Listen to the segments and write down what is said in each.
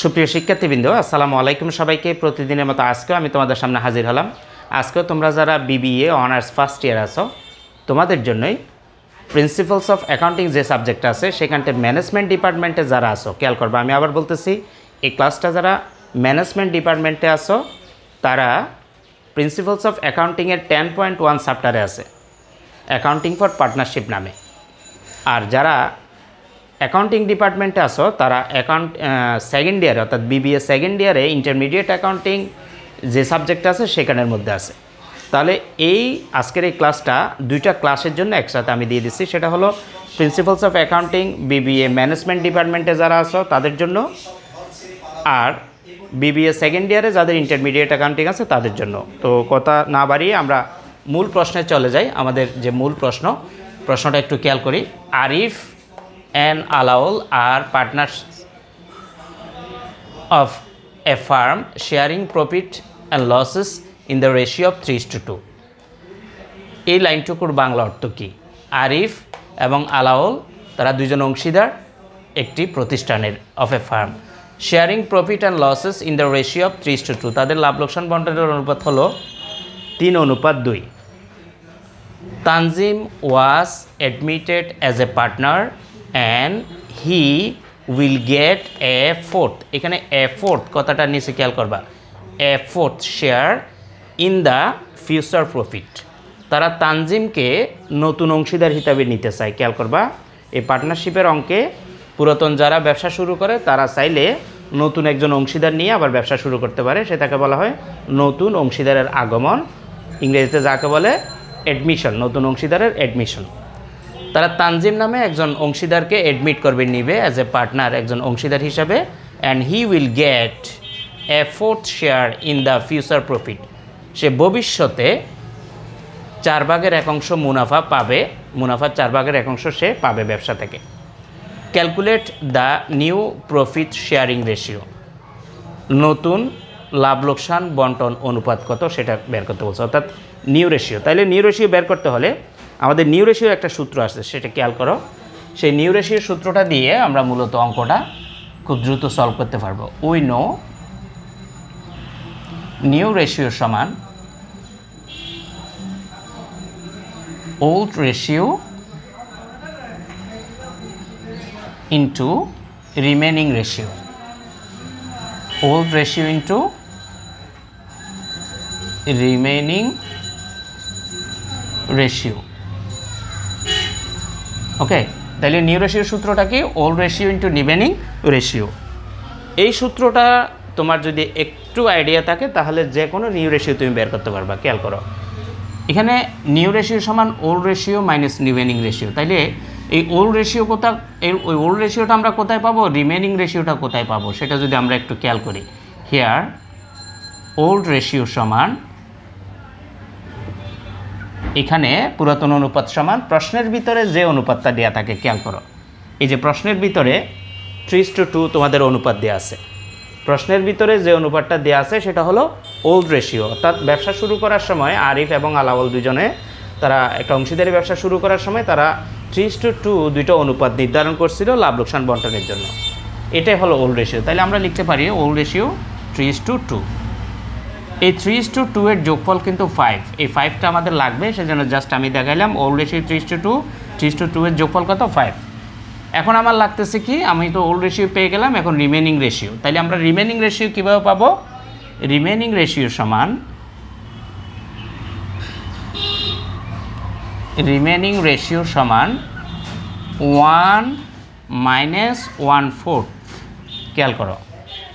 সুপ্রিয় শিক্ষার্থীবৃন্দ, আসসালামু আলাইকুম সবাইকে। প্রতিদিনের মতো আজকেও আমি তোমাদের সামনে হাজির হলাম। আজকেও তোমরা যারা বিবিএ অনার্স ফার্স্ট ইয়ার আছো, তোমাদের জন্যই প্রিন্সিপালস অফ অ্যাকাউন্টিং যে সাবজেক্ট আছে সেখানটা ম্যানেজমেন্ট ডিপার্টমেন্টে যারা আসো খেয়াল করবা, আমি আবার বলতেছি, এই ক্লাসটা যারা ম্যানেজমেন্ট ডিপার্টমেন্টে আসো তারা প্রিন্সিপালস অফ অ্যাকাউন্টিংয়ের টেন পয়েন্ট ওয়ান চ্যাপ্টারে আছে। অ্যাকাউন্টিং ফর পার্টনারশিপ নামে। আর যারা অ্যাকাউন্টিং ডিপার্টমেন্টে আসো তারা অ্যাকাউন্ট সেকেন্ড ইয়ারে অর্থাৎ বিবিএ সেকেন্ড ইয়ারে ইন্টারমিডিয়েট অ্যাকাউন্টিং যে সাবজেক্ট আছে সেখানের মধ্যে আছে। তাহলে এই আজকের এই ক্লাসটা দুইটা ক্লাসের জন্য একসাথে আমি দিয়ে দিচ্ছি। সেটা হলো principles of accounting BBA management ডিপার্টমেন্টে যারা আসো তাদের জন্য, আর বিবিএ সেকেন্ড ইয়ারে যাদের ইন্টারমিডিয়েট অ্যাকাউন্টিং আছে, তাদের জন্য। তো কথা না বাড়িয়ে আমরা মূল প্রশ্নে চলে যাই। আমাদের যে মূল প্রশ্ন, প্রশ্নটা একটু খেয়াল করি। Arif and Alaul R partners of a firm sharing profit and losses in the ratio of 3 to 2 এই লাইনটুকুর বাংলা অর্থ কী? আরিফ এবং আলাউল, তারা দুজন অংশীদার একটি প্রতিষ্ঠানের of a firm sharing profit and losses in the ratio of ত্রিশ টু টু তাদের লাভ লোকসান বন্টনের অনুপাত হল তিন অনুপাত দুই। Tanzim was admitted as a partner and he will get a fourth. এখানে a fourth কথাটা নিচে খেয়াল করবা। A fourth share in the future profit. তারা তানজিমকে নতুন অংশীদার হিসাবে নিতে চায়। খেয়াল করবা, এই পার্টনারশিপের অঙ্কে পুরাতন যারা ব্যবসা শুরু করে, তারা চাইলে নতুন একজন অংশীদার নিয়ে আবার ব্যবসা শুরু করতে পারে। সেটাকে বলা হয় নতুন অংশীদারের আগমন। ইংরেজিতে যাকে বলে অ্যাডমিশন নতুন অংশীদারের অ্যাডমিশন তারা তানজিম নামে একজন অংশীদারকে অ্যাডমিট করবে নিবে অ্যাজ এ পার্টনার একজন অংশীদার হিসাবে and he will get a fourth share in the future profit সে ভবিষ্যতে চার ভাগের এক অংশ মুনাফা পাবে, মুনাফার চার ভাগের এক অংশ সে পাবে ব্যবসা থেকে। Calculate the new profit sharing ratio নতুন লাভ লোকসান বন্টন অনুপাত কত সেটা বের করতে বলছে। অর্থাৎ নিউ রেশিও তাইলে নিউ রেশিও বের করতে হলে আমাদের নিউ রেশিওর একটা সূত্র আসছে সেটা খেয়াল করো। সেই নিউ রেশিওর সূত্রটা দিয়ে আমরা মূলত অঙ্কটা খুব দ্রুত সলভ করতে পারব। উই নো নিউ রেশিও সমান old ratio into remaining ratio old ratio into remaining ratio okay তাহলে নিউ রেশিও সূত্রটা কি? Old ratio into remaining ratio এই সূত্রটা তোমার যদি একটু আইডিয়া থাকে, তাহলে যে কোনো নিউ রেশিও তুমি বের করতে পারবা, খেয়াল করো। এখানে নিউ রেশিও সমান old ratio minus remaining ratio তাইলে এই ওল্ড রেশিও কোথা এই ওই ওল্ড রেশিওটা আমরা কোথায় পাবো? রিমেনিং রেশিওটা কোথায় পাবো? সেটা যদি আমরা একটু খেয়াল করি। হেয়ার ওল্ড রেশিও সমান এখানে পুরাতন অনুপাত সমান, প্রশ্নের ভিতরে যে অনুপাতটা দেওয়া থাকে, খেয়াল করো। এই যে প্রশ্নের ভিতরে থ্রিস টু টু তোমাদের অনুপাত দেওয়া আছে। প্রশ্নের ভিতরে যে অনুপাতটা দেওয়া আছে, সেটা হলো ওল্ড রেশিও অর্থাৎ ব্যবসা শুরু করার সময় আরিফ এবং আলাওয়াল দুজনে, তারা একটা অংশীদারি ব্যবসা শুরু করার সময় তারা থ্রিস টু টু দুইটা অনুপাত নির্ধারণ করছিল লাভ লোকসান বন্টনের জন্য। এটাই হলো ওল্ড রেশিও তাহলে আমরা লিখতে পারি old ratio three is to two এই থ্রিস টু টু এর যোগফল কিন্তু ফাইভ এই ফাইভটা আমাদের লাগবে, সেজন্য জাস্ট আমি দেখাইলাম old ratio three is to two three is to two এর যোগফল কত? ফাইভ এখন আমার লাগতেছে কি, আমি তো ওল্ড রেশিও পেয়ে গেলাম, এখন রিমেনিং রেশিও তাইলে আমরা রিমেনিং রেশিও কীভাবে পাবো? রিমেনিং রেশিও সমান রিমেনিং রেশিও সমান ওয়ান মাইনাস ওয়ান ফোর্থ খেয়াল করো।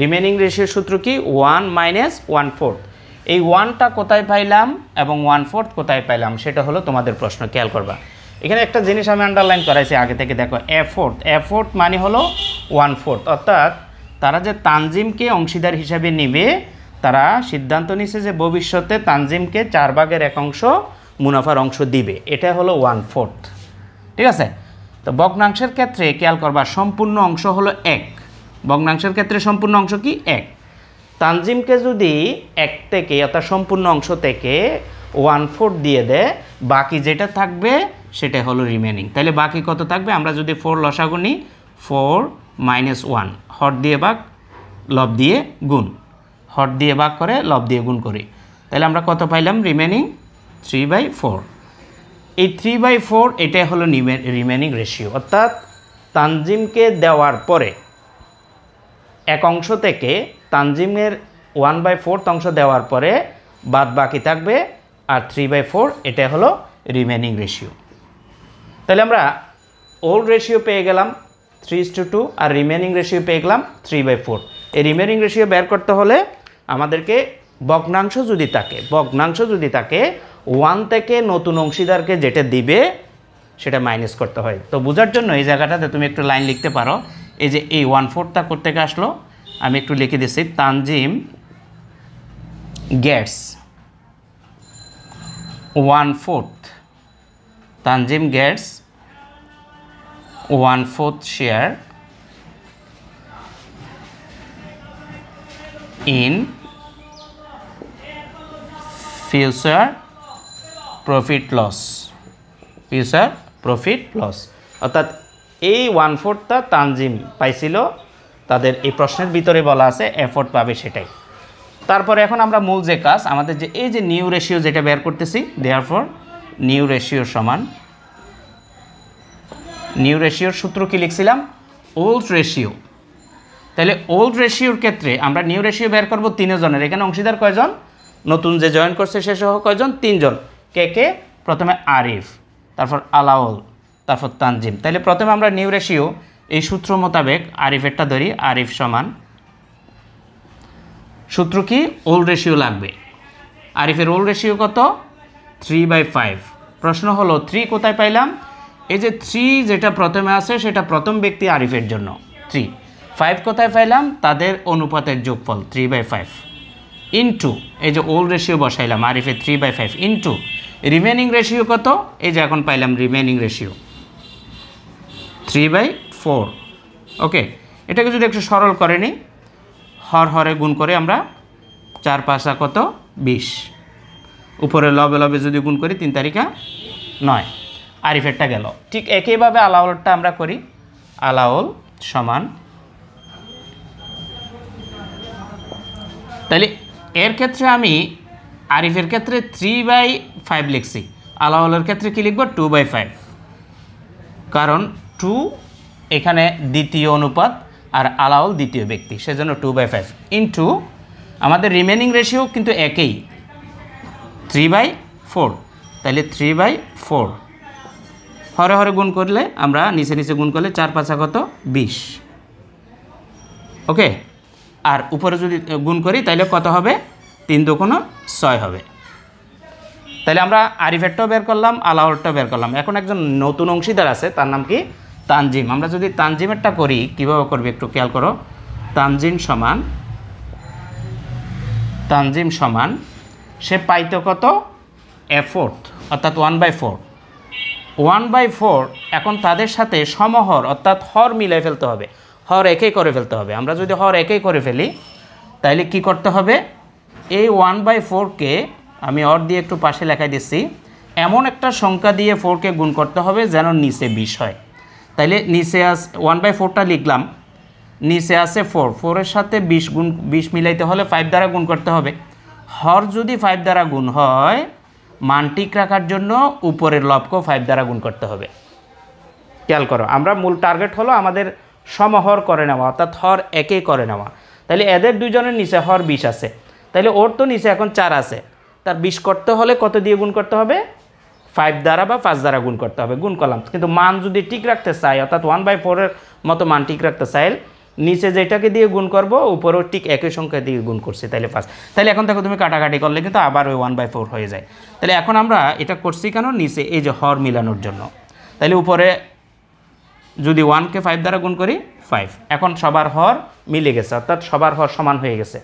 রিমেনিং রেশিওর সূত্র কি? ওয়ান মাইনাস ওয়ান ফোর্থ এই ওয়ানটা কোথায় পাইলাম এবং ওয়ান ফোর্থ কোথায় পাইলাম, সেটা হলো তোমাদের প্রশ্ন, খেয়াল করবা। এখানে একটা জিনিস আমি আন্ডারলাইন করাইছি, আগে থেকে দেখো এ ফোর্থ এ ফোর্থ মানে হলো ওয়ান ফোর্থ অর্থাৎ তারা যে তানজিমকে অংশীদার হিসাবে নিবে, তারা সিদ্ধান্ত নিছে যে ভবিষ্যতে তানজিমকে চার ভাগের এক অংশ মুনাফার অংশ দিবে। এটা হলো ওয়ান ফোর্থ ঠিক আছে? তো ভগ্নাংশের ক্ষেত্রে খেয়াল করবা, সম্পূর্ণ অংশ হলো এক। ভগ্নাংশের ক্ষেত্রে সম্পূর্ণ অংশ কি? এক। তানজিমকে যদি এক থেকে, অর্থাৎ সম্পূর্ণ অংশ থেকে ওয়ান ফোর দিয়ে দেয়, বাকি যেটা থাকবে সেটা হলো রিমেনিং তাহলে বাকি কত থাকবে? আমরা যদি ফোর লসাগু নিই ফোর মাইনাস ওয়ান হট দিয়ে বাঘ লব দিয়ে গুণ। হর দিয়ে ভাগ করে, লব দিয়ে গুণ করি। তাহলে আমরা কত পাইলাম? রিমেনিং থ্রি বাই ফোর এই থ্রি বাই ফোর এটাই হলো রিমেনিং রেশিও অর্থাৎ তানজিমকে দেওয়ার পরে এক অংশ থেকে তানজিমের ওয়ান বাই ফোর্থ অংশ দেওয়ার পরে বাদ বাকি থাকবে আর থ্রি বাই ফোর এটা হলো রিমেনিং রেশিও তাহলে আমরা ওল্ড রেশিও পেয়ে গেলাম three to two two remaining ratio পেয়ে গেলাম থ্রি বাই ফোর এই রিমেনিং রেশিও বের করতে হলে আমাদেরকে ভগ্নাংশ যদি থাকে, ভগ্নাংশ যদি থাকে ওয়ান থেকে নতুন অংশীদারকে যেটা দিবে, সেটা মাইনাস করতে হয়। তো বোঝার জন্য এই জায়গাটাতে তুমি একটু লাইন লিখতে পারো এই যে এই ওয়ান ফোরটা করতে আসলো? আমি একটু লিখে দিচ্ছি, Tanzim gets. One fourth Tanzim gets one fourth share in future profit loss future profit loss অর্থাৎ এই ওয়ান ফোর্থটা তানজিম পাইছিল। তাদের এই প্রশ্নের ভিতরে বলা আছে এফোর্ট পাবে সেটাই। তারপরে এখন আমরা মূল যে কাজ, আমাদের যে এই যে নিউ রেশিও যেটা বের করতেছি দেয়ার ফর নিউ রেশিও সমান নিউ রেশিওর সূত্র কি লিখছিলাম? ওল্ড রেশিও তাহলে ওল্ড রেশিওর ক্ষেত্রে আমরা নিউ রেশিও বের করব তিনজনের। এখানে অংশীদার কয়জন? নতুন যে জয়েন করছে সে সহ কয়জন? তিনজন। কে কে? প্রথমে আরিফ, তারপর আলাউল। তারপর তানজিম। তাহলে প্রথমে আমরা নিউ রেশিও, এই সূত্র মোতাবেক আরিফেরটা ধরি, আরিফ সমান। সূত্র কি? ওল্ড রেশিও লাগবে। আরিফের ওল্ড রেশিও কত? Three by five. প্রশ্ন হলো, থ্রি কোথায় পাইলাম? এই যে থ্রি যেটা প্রথমে আছে, সেটা প্রথম ব্যক্তি আরিফের জন্য। থ্রি। ফাইভ কোথায় পাইলাম? তাদের অনুপাতের যোগফল, থ্রি বাই ফাইভ। ইন্টু, এই যে ওল্ড রেশিও বসাইলাম, আরিফের three by five into. Remaining ratio কত? এই যে এখন পাইলাম remaining ratio. Three by four. Okay, এটাকে যদি একটু সরল করে নিই, হর হরে গুণ করে আমরা চার পাঁচা কত? বিশ। উপরে লবে লবে যদি গুণ করি, তিন তারিখা নয়। আরিফেরটা গেল। ঠিক একইভাবে আলাউলটা আমরা করি। আলাউল সমান তাহলে এর ক্ষেত্রে আমি আরিফের ক্ষেত্রে থ্রি বাই ফাইভ লিখছি। আলাউলের ক্ষেত্রে কী লিখব? Two by five. কারণ টু, এখানে দ্বিতীয় অনুপাত আর আলাউল দ্বিতীয় ব্যক্তি, সেজন্য টু বাই ফাইভ ইন্টু আমাদের রিমেনিং রেশিও কিন্তু একই থ্রি বাই ফোর তাহলে থ্রি বাই ফোর হরে হরে গুণ করলে আমরা নিচে নিচে গুণ করলে চার পাঁচা কত? বিশ। ওকে? আর উপরে যদি গুণ করি তাহলে কত হবে? তিন দুগুণ ছয় হবে। তাহলে আমরা আরিফেরটাও বের করলাম আলাউরটাও বের করলাম। এখন একজন নতুন অংশীদার আছে, তার নাম কি? তানজিম। আমরা যদি তানজিমেরটা করি, কীভাবে করবে একটু খেয়াল করো? তানজিম সমান তানজিম সমান, সে পাইতো কত? এফোর্থ অর্থাৎ one by four. One by four, এখন তাদের সাথে সমহর, অর্থাৎ হর মিলাই ফেলতে হবে। হর একেই করে ফেলতে হবে। আমরা যদি হর একেই করে ফেলি, তাইলে কি করতে হবে? এই ওয়ান বাই ফোরকে আমি অর দিয়ে একটু পাশে লেখাই দিচ্ছি। এমন একটা সংখ্যা দিয়ে ফোরকে গুণ করতে হবে যেন নিচে বিশ হয়। তাইলে নিচে আস ওয়ান বাই ফোরটা লিখলাম। নিচে আছে ফোর ফোরের সাথে বিশ গুণ, বিশ মিলাইতে হলে ফাইভ দ্বারা গুণ করতে হবে। হর যদি ফাইভ দ্বারা গুণ হয়, মান ঠিক রাখার জন্য উপরের লবকেও ফাইভ দ্বারা গুণ করতে হবে। খেয়াল করো, আমরা মূল টার্গেট হলো আমাদের সমহর করে নেওয়া, অর্থাৎ হর একে করে নেওয়া। তাহলে এদের দুজনের নিচে হর বিশ আছে। তাহলে ওর তো নিচে এখন চার আছে। তার বিশ করতে হলে কত দিয়ে গুণ করতে হবে? ফাইভ দ্বারা বা পাঁচ দ্বারা গুণ করতে হবে, গুণ করলাম। কিন্তু মান যদি ঠিক রাখতে চাই, অর্থাৎ ওয়ান বাই ফোরের মতো মান ঠিক রাখতে চাই, নিচে যেটাকে দিয়ে গুণ করব, উপরেও ঠিক একই সংখ্যা দিয়ে গুণ করছি তাহলে পাঁচ তাহলে এখন দেখো তুমি কাটাকাটি করলে কিন্তু আবার ওই ওয়ান বাই ফোর হয়ে যায়। তাহলে এখন আমরা এটা করছি কেন? নিচে এই যে হর মিলানোর জন্য। তাহলে উপরে যদি ওয়ানকে ফাইভ দ্বারা গুণ করি ফাইভ এখন সবার হর মিলে গেছে, অর্থাৎ সবার হর সমান হয়ে গেছে।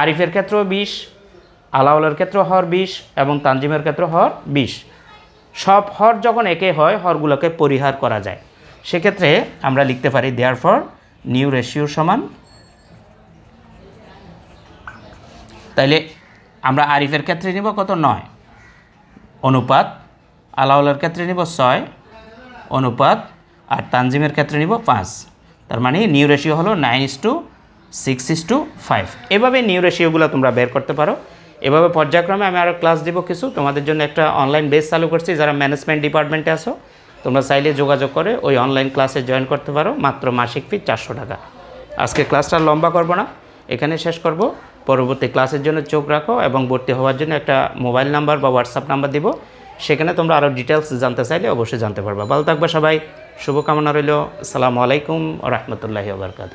আরিফের ক্ষেত্রেও বিশ আলাউলের ক্ষেত্রেও হর বিশ এবং তানজিমের ক্ষেত্রে হর বিশ। সব হর যখন একে হয়, হরগুলোকে পরিহার করা যায়। সেক্ষেত্রে আমরা লিখতে পারি দেয়ার ফর নিউ রেশিও সমান তাইলে আমরা আরিফের ক্ষেত্রে নিব কত? নয়। অনুপাত, আলাউলের ক্ষেত্রে নিব ছয়। অনুপাত আর তানজিমের ক্ষেত্রে নিব পাঁচ। তার মানে নিউ রেশিও হলো nine is to six is to five এভাবে নিউ রেশিওগুলো তোমরা বের করতে পারো। এভাবে পর্যায়ক্রমে আমি আরও ক্লাস দিব কিছু। তোমাদের জন্য একটা অনলাইন বেস চালু করছি, যারা ম্যানেজমেন্ট ডিপার্টমেন্টে আসো তোমরা চাইলে যোগাযোগ করে ওই অনলাইন ক্লাসে জয়েন করতে পারো। মাত্র মাসিক ফি চারশো টাকা। আজকে ক্লাসটা লম্বা করব না, এখানে শেষ করব। পরবর্তী ক্লাসের জন্য চোখ রাখো এবং ভর্তি হওয়ার জন্য একটা মোবাইল নাম্বার বা হোয়াটসঅ্যাপ নাম্বার দিব। সেখানে তোমরা আরও ডিটেলস জানতে চাইলে অবশ্যই জানতে পারবা। ভালো থাকবে সবাই, শুভকামনা রইল। আসসালামু আলাইকুম রহমতুল্লাহি ওবরকাত